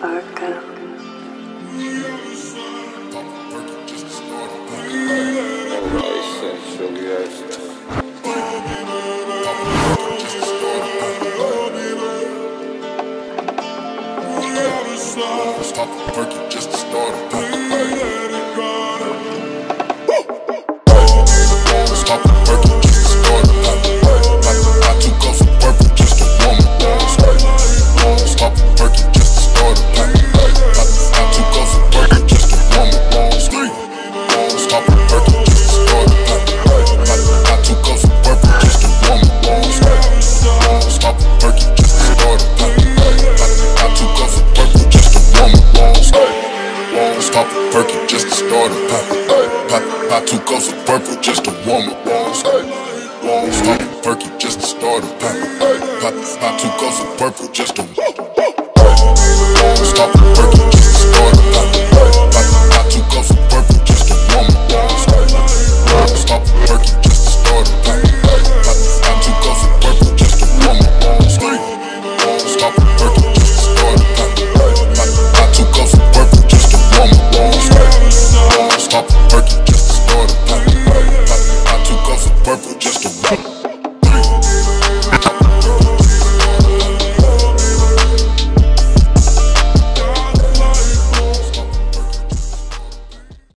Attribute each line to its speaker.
Speaker 1: Stop perky just to start it. Just to start pop, pop two cups of purple just to warm it. Stop perky just to start it. I two cups of purple just to. purple.